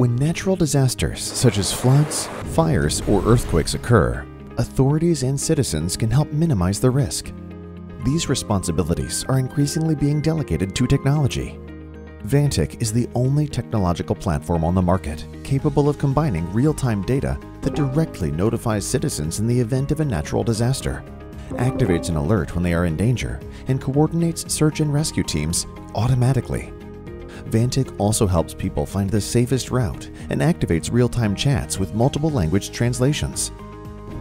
When natural disasters such as floods, fires, or earthquakes occur, authorities and citizens can help minimize the risk. These responsibilities are increasingly being delegated to technology. Vantiq is the only technological platform on the market capable of combining real-time data that directly notifies citizens in the event of a natural disaster, activates an alert when they are in danger, and coordinates search and rescue teams automatically. Vantiq also helps people find the safest route and activates real-time chats with multiple language translations.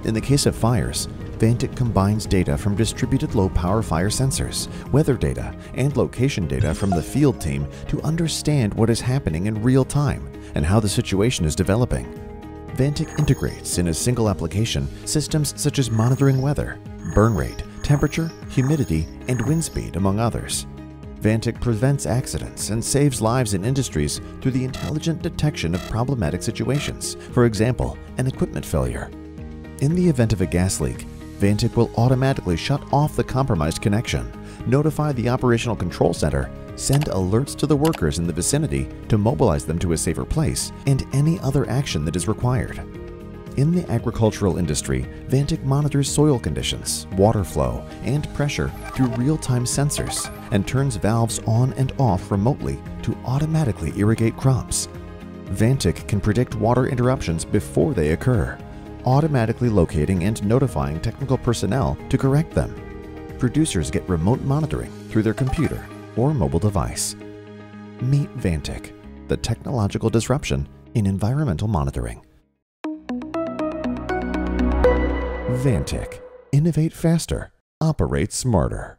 In the case of fires, Vantiq combines data from distributed low-power fire sensors, weather data, and location data from the field team to understand what is happening in real time and how the situation is developing. Vantiq integrates in a single application systems such as monitoring weather, burn rate, temperature, humidity, and wind speed, among others. Vantiq prevents accidents and saves lives in industries through the intelligent detection of problematic situations, for example, an equipment failure. In the event of a gas leak, Vantiq will automatically shut off the compromised connection, notify the operational control center, send alerts to the workers in the vicinity to mobilize them to a safer place, and any other action that is required. In the agricultural industry, Vantiq monitors soil conditions, water flow, and pressure through real-time sensors and turns valves on and off remotely to automatically irrigate crops. Vantiq can predict water interruptions before they occur, automatically locating and notifying technical personnel to correct them. Producers get remote monitoring through their computer or mobile device. Meet Vantiq, the technological disruption in environmental monitoring. Vantiq. Innovate faster. Operate smarter.